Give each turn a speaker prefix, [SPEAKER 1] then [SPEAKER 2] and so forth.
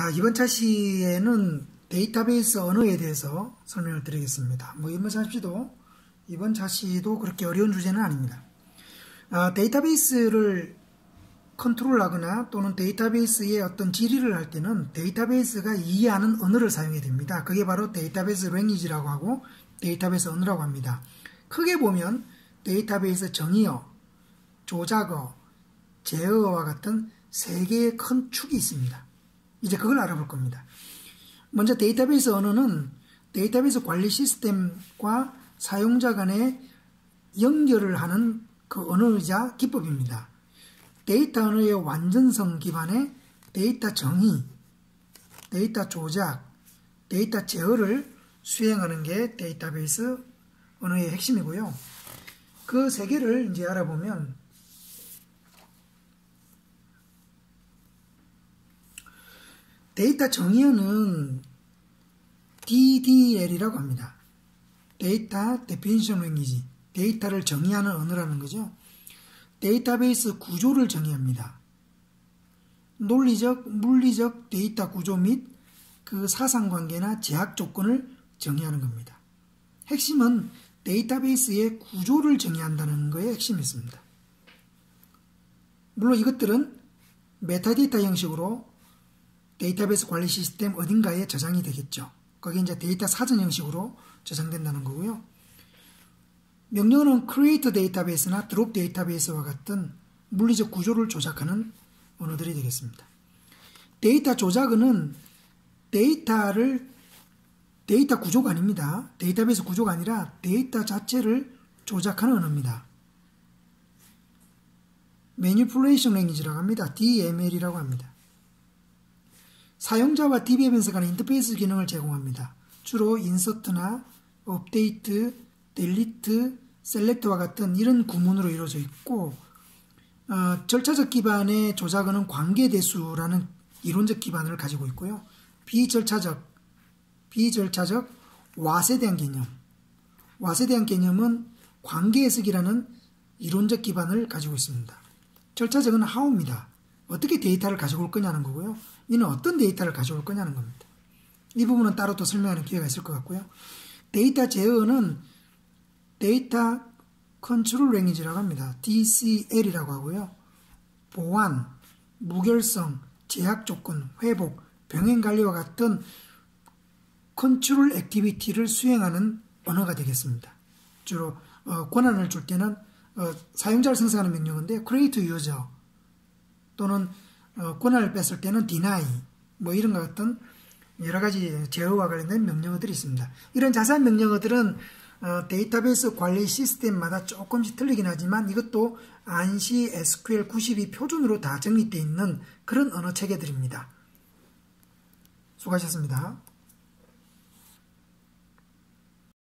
[SPEAKER 1] 자, 이번 차시에는 데이터베이스 언어에 대해서 설명을 드리겠습니다. 뭐 이번 차시도 이번 차시도 그렇게 어려운 주제는 아닙니다. 아, 데이터베이스를 컨트롤하거나 또는 데이터베이스의 어떤 질의를 할 때는 데이터베이스가 이해하는 언어를 사용해야 됩니다. 그게 바로 database language라고 하고 데이터베이스 언어라고 합니다. 크게 보면 데이터베이스 정의어, 조작어, 제어어와 같은 세 개의 큰 축이 있습니다. 이제 그걸 알아볼 겁니다. 먼저 데이터베이스 언어는 데이터베이스 관리 시스템과 사용자 간의 연결을 하는 그 언어이자 기법입니다. 데이터 언어의 완전성 기반의 데이터 정의, 데이터 조작, 데이터 제어를 수행하는 게 데이터베이스 언어의 핵심이고요. 그 세 개를 이제 알아보면 데이터 정의어는 DDL이라고 합니다. data definition language. 데이터를 정의하는 언어라는 거죠. 데이터베이스 구조를 정의합니다. 논리적, 물리적 데이터 구조 및 그 사상관계나 제약 조건을 정의하는 겁니다. 핵심은 데이터베이스의 구조를 정의한다는 거에 핵심이 있습니다. 물론 이것들은 메타데이터 형식으로 데이터베이스 관리 시스템 어딘가에 저장이 되겠죠. 거기 이제 데이터 사전 형식으로 저장된다는 거고요. 명령어는 create database나 drop database와 같은 물리적 구조를 조작하는 언어들이 되겠습니다. 데이터 조작은 데이터를 데이터 구조가 아닙니다. 데이터베이스 구조가 아니라 데이터 자체를 조작하는 언어입니다. manipulation language라고 합니다. DML이라고 합니다. 사용자와 DBMS 간의 인터페이스 기능을 제공합니다. 주로 insert나 update, delete, select와 같은 이런 구문으로 이루어져 있고 어, 절차적 기반의 조작은 관계대수라는 이론적 기반을 가지고 있고요. 비절차적, 비절차적 what에 대한 개념, what에 대한 개념은 관계해석이라는 이론적 기반을 가지고 있습니다. 절차적은 how입니다. 어떻게 데이터를 가지고 올 거냐는 거고요. 이는 어떤 데이터를 가져올 거냐는 겁니다. 이 부분은 따로 또 설명하는 기회가 있을 것 같고요. 데이터 제어는 data control language라고 합니다. DCL이라고 하고요. 보안, 무결성, 제약 조건, 회복, 병행 관리와 같은 control activity를 수행하는 언어가 되겠습니다. 주로 어, 권한을 줄 때는 어, 사용자를 생성하는 명령인데 create user 또는 어, 권한을 뺐을 때는 deny 뭐 이런 것 같은 여러 가지 제어와 관련된 명령어들이 있습니다. 이런 자세한 명령어들은 어, 데이터베이스 관리 시스템마다 조금씩 틀리긴 하지만 이것도 안시 SQL 92 표준으로 다 정립되어 있는 그런 언어 체계들입니다. 수고하셨습니다.